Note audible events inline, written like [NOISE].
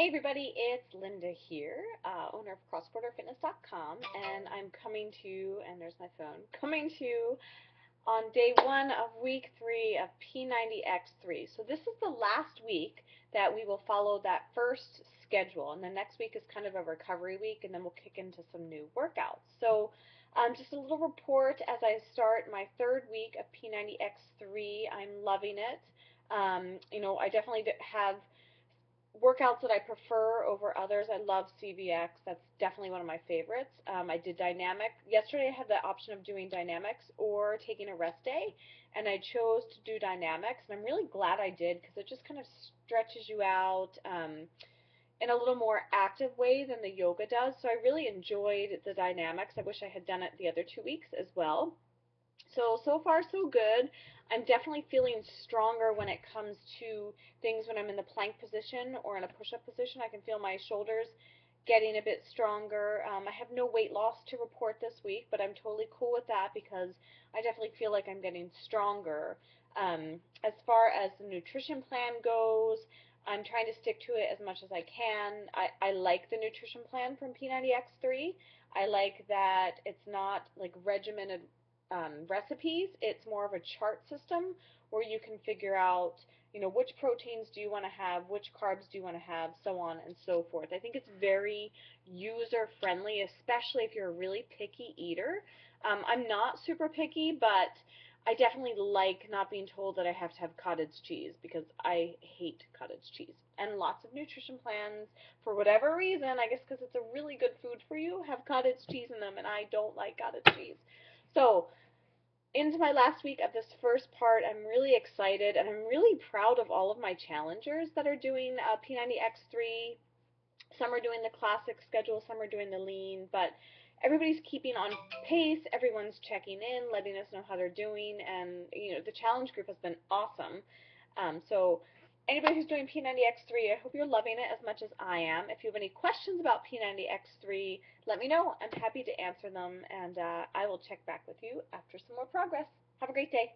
Hey everybody, it's Linda here, uh, owner of CrossBorderFitness.com, and I'm coming to you, and there's my phone, [LAUGHS] coming to you on day one of week three of P90X3. So this is the last week that we will follow that first schedule, and the next week is kind of a recovery week, and then we'll kick into some new workouts. So um, just a little report as I start my third week of P90X3. I'm loving it. Um, you know, I definitely have workouts that I prefer over others. I love CVX. That's definitely one of my favorites. Um, I did dynamic. Yesterday I had the option of doing Dynamix or taking a rest day, and I chose to do Dynamix, and I'm really glad I did because it just kind of stretches you out um, in a little more active way than the yoga does. So I really enjoyed the Dynamix. I wish I had done it the other two weeks as well. So, so far so good. I'm definitely feeling stronger when it comes to things when I'm in the plank position or in a push-up position. I can feel my shoulders getting a bit stronger. Um, I have no weight loss to report this week, but I'm totally cool with that because I definitely feel like I'm getting stronger. Um, as far as the nutrition plan goes, I'm trying to stick to it as much as I can. I, I like the nutrition plan from P90X3. I like that it's not like regimented um, recipes. It's more of a chart system where you can figure out, you know, which proteins do you want to have, which carbs do you want to have, so on and so forth. I think it's very user friendly, especially if you're a really picky eater. Um, I'm not super picky, but I definitely like not being told that I have to have cottage cheese because I hate cottage cheese. And lots of nutrition plans, for whatever reason, I guess because it's a really good food for you, have cottage cheese in them, and I don't like cottage cheese. So into my last week of this first part. I'm really excited and I'm really proud of all of my challengers that are doing uh, P90X3. Some are doing the classic schedule, some are doing the lean, but everybody's keeping on pace. Everyone's checking in, letting us know how they're doing, and you know the challenge group has been awesome. Um, so anybody who's doing P90X3, I hope you're loving it as much as I am. If you have any questions about P90X3, let me know. I'm happy to answer them, and uh, I will check back with you after some more progress. Have a great day.